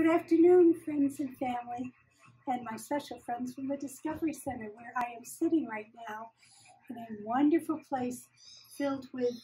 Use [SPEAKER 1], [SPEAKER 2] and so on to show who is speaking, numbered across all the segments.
[SPEAKER 1] Good afternoon, friends and family, and my special friends from the Discovery Center, where I am sitting right now in a wonderful place filled with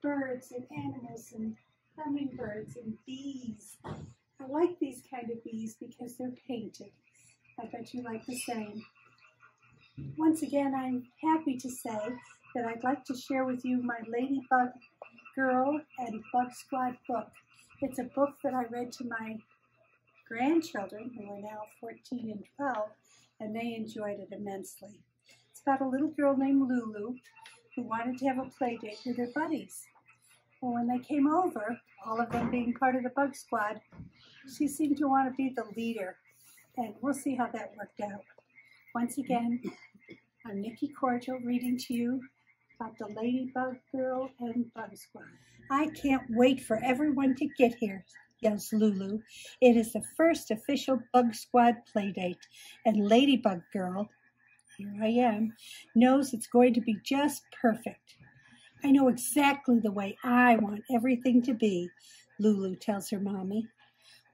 [SPEAKER 1] birds and animals and hummingbirds and bees. I like these kind of bees because they're painted. I bet you like the same. Once again, I'm happy to say that I'd like to share with you my Ladybug Girl and Bug Squad book. It's a book that I read to my grandchildren, who are now 14 and 12, and they enjoyed it immensely. It's about a little girl named Lulu who wanted to have a play date with her buddies. Well, when they came over, all of them being part of the bug squad, she seemed to want to be the leader, and we'll see how that worked out. Once again, I'm Nikki Corgel reading to you about the Ladybug Girl and Bug Squad. I can't wait for everyone to get here, yells Lulu. It is the first official Bug Squad playdate, and Ladybug Girl, here I am, knows it's going to be just perfect. I know exactly the way I want everything to be, Lulu tells her mommy.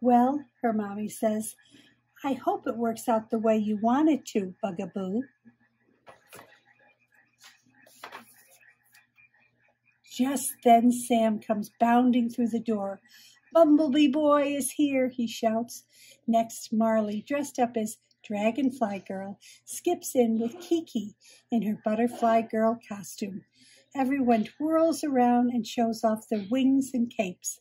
[SPEAKER 1] Well, her mommy says, I hope it works out the way you want it to, Bugaboo. Just then Sam comes bounding through the door. Bumblebee boy is here, he shouts. Next, Marley, dressed up as Dragonfly Girl, skips in with Kiki in her Butterfly Girl costume. Everyone twirls around and shows off their wings and capes.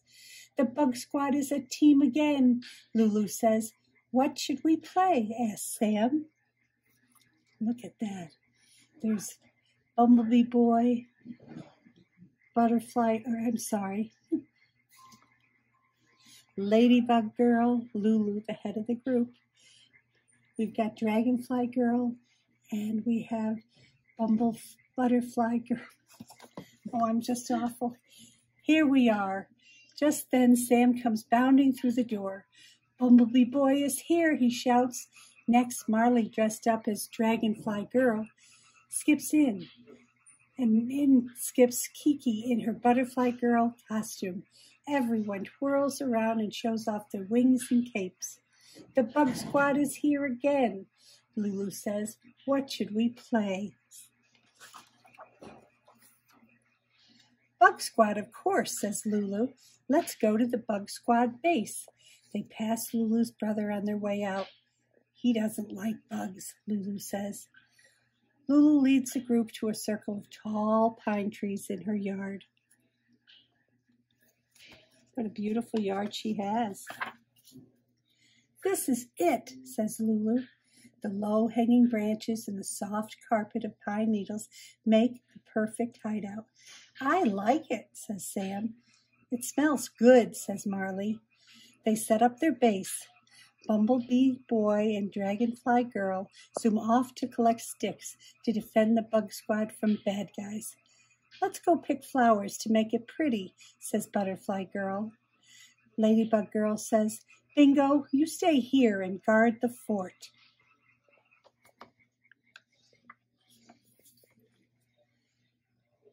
[SPEAKER 1] The Bug Squad is a team again, Lulu says. What should we play? asks Sam. Look at that. There's Bumblebee Boy, Butterfly, or I'm sorry, Ladybug Girl, Lulu, the head of the group. We've got Dragonfly Girl, and we have Bumble Butterfly Girl. Oh, I'm just awful. Here we are. Just then, Sam comes bounding through the door. Bumblebee Boy is here, he shouts. Next, Marley, dressed up as Dragonfly Girl, skips in. And in skips Kiki in her Butterfly Girl costume. Everyone twirls around and shows off their wings and capes. The bug squad is here again, Lulu says. What should we play? Bug squad, of course, says Lulu. Let's go to the bug squad base. They pass Lulu's brother on their way out. He doesn't like bugs, Lulu says. Lulu leads the group to a circle of tall pine trees in her yard. What a beautiful yard she has. This is it, says Lulu. The low hanging branches and the soft carpet of pine needles make the perfect hideout. I like it, says Sam. It smells good, says Marley. They set up their base. Bumblebee Boy and Dragonfly Girl zoom off to collect sticks to defend the bug squad from bad guys. Let's go pick flowers to make it pretty, says Butterfly Girl. Ladybug Girl says, Bingo, you stay here and guard the fort.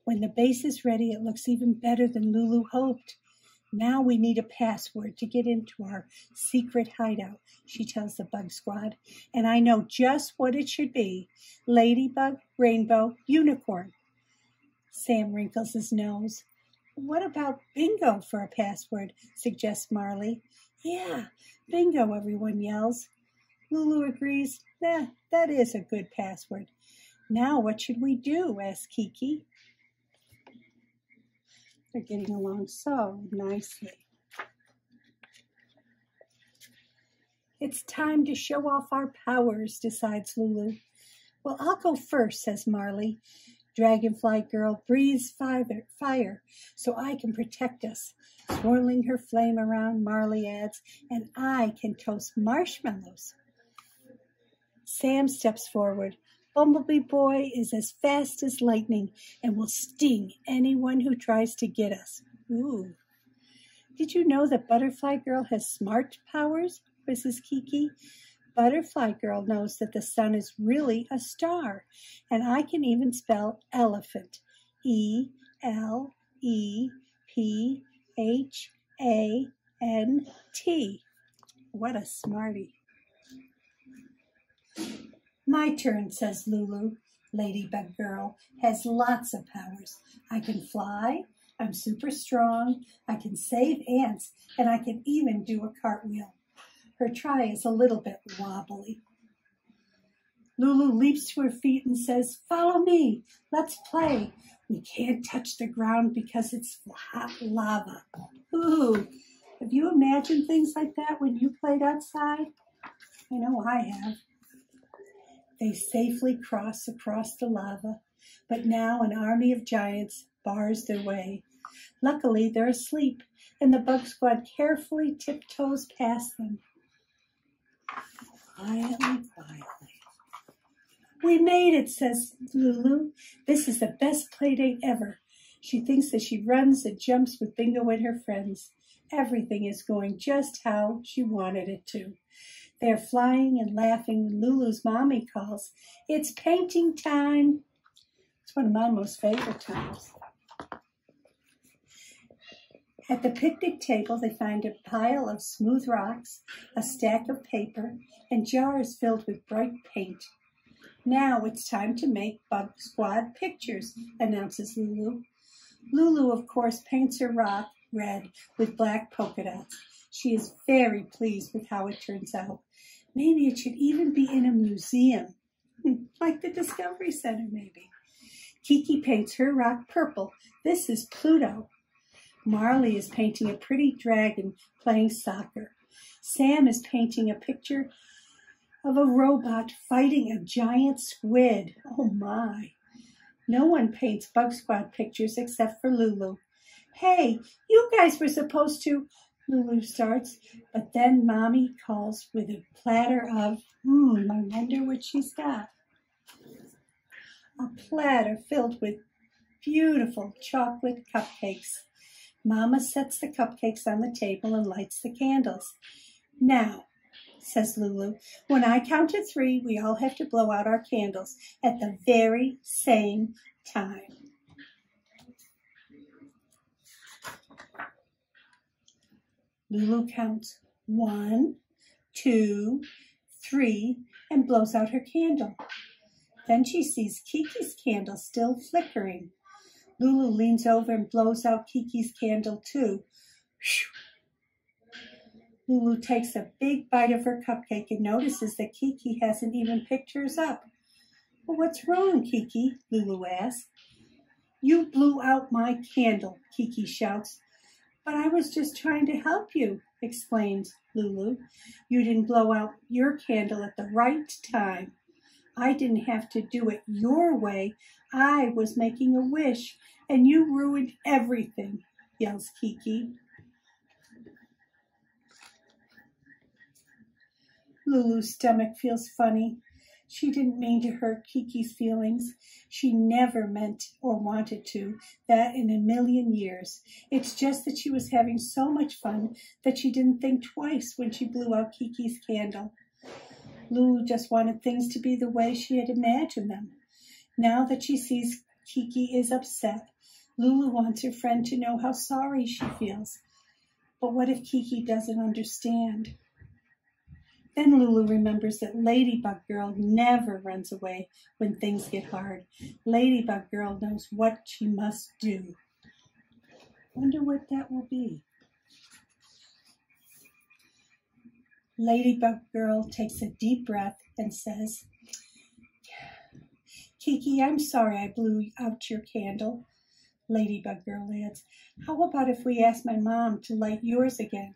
[SPEAKER 1] When the base is ready, it looks even better than Lulu hoped. Now we need a password to get into our secret hideout, she tells the bug squad. And I know just what it should be Ladybug, Rainbow, Unicorn. Sam wrinkles his nose. What about bingo for a password? suggests Marley. Yeah, bingo, everyone yells. Lulu agrees. Nah, that is a good password. Now what should we do? asks Kiki. They're getting along so nicely. It's time to show off our powers, decides Lulu. Well, I'll go first, says Marley. Dragonfly Girl breathes fire, fire so I can protect us. Swirling her flame around, Marley adds, and I can toast marshmallows. Sam steps forward. Bumblebee Boy is as fast as lightning and will sting anyone who tries to get us. Ooh. Did you know that Butterfly Girl has smart powers? Mrs. Kiki. Butterfly Girl knows that the sun is really a star, and I can even spell elephant. E L E P H A N T. What a smarty. My turn, says Lulu. Ladybug Girl has lots of powers. I can fly, I'm super strong, I can save ants, and I can even do a cartwheel. Her try is a little bit wobbly. Lulu leaps to her feet and says, Follow me, let's play. We can't touch the ground because it's hot lava. Ooh, have you imagined things like that when you played outside? I know I have. They safely cross across the lava, but now an army of giants bars their way. Luckily, they're asleep, and the bug squad carefully tiptoes past them. Quietly, quietly. We made it, says Lulu. This is the best play date ever. She thinks as she runs and jumps with Bingo and her friends. Everything is going just how she wanted it to. They're flying and laughing when Lulu's mommy calls. It's painting time. It's one of my most favorite times. At the picnic table, they find a pile of smooth rocks, a stack of paper, and jars filled with bright paint. Now it's time to make Bug Squad pictures, announces Lulu. Lulu, of course, paints her rock red with black polka dots. She is very pleased with how it turns out. Maybe it should even be in a museum, hmm, like the Discovery Center, maybe. Kiki paints her rock purple. This is Pluto. Marley is painting a pretty dragon playing soccer. Sam is painting a picture of a robot fighting a giant squid. Oh my. No one paints Bug Squad pictures except for Lulu. Hey, you guys were supposed to, Lulu starts, but then Mommy calls with a platter of, hmm, I wonder what she's got. A platter filled with beautiful chocolate cupcakes. Mama sets the cupcakes on the table and lights the candles. Now, says Lulu, when I count to three, we all have to blow out our candles at the very same time. Lulu counts one, two, three, and blows out her candle. Then she sees Kiki's candle still flickering. Lulu leans over and blows out Kiki's candle too. Lulu takes a big bite of her cupcake and notices that Kiki hasn't even picked hers up. Well, what's wrong, Kiki? Lulu asks. You blew out my candle, Kiki shouts. But I was just trying to help you, explains Lulu. You didn't blow out your candle at the right time. I didn't have to do it your way. I was making a wish, and you ruined everything, yells Kiki. Lulu's stomach feels funny. She didn't mean to hurt Kiki's feelings. She never meant or wanted to, that in a million years. It's just that she was having so much fun that she didn't think twice when she blew out Kiki's candle. Lulu just wanted things to be the way she had imagined them. Now that she sees Kiki is upset, Lulu wants her friend to know how sorry she feels. But what if Kiki doesn't understand? Then Lulu remembers that Ladybug Girl never runs away when things get hard. Ladybug Girl knows what she must do. Wonder what that will be. Ladybug Girl takes a deep breath and says, Kiki, I'm sorry I blew out your candle. Ladybug Girl adds, How about if we ask my mom to light yours again?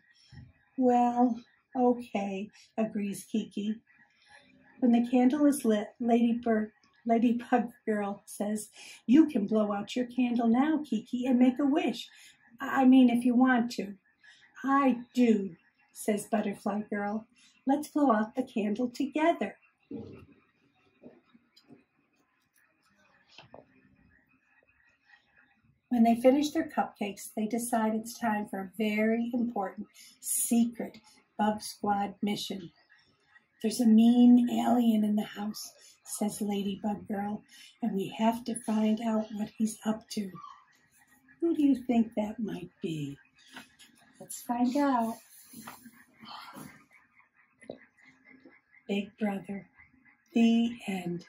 [SPEAKER 1] Well, Okay, agrees Kiki. When the candle is lit, Ladybird, Ladybug Girl says, You can blow out your candle now, Kiki, and make a wish. I mean, if you want to. I do, says Butterfly Girl. Let's blow out the candle together. When they finish their cupcakes, they decide it's time for a very important secret Bug Squad mission. There's a mean alien in the house, says Ladybug Girl, and we have to find out what he's up to. Who do you think that might be? Let's find out. Big Brother. The end.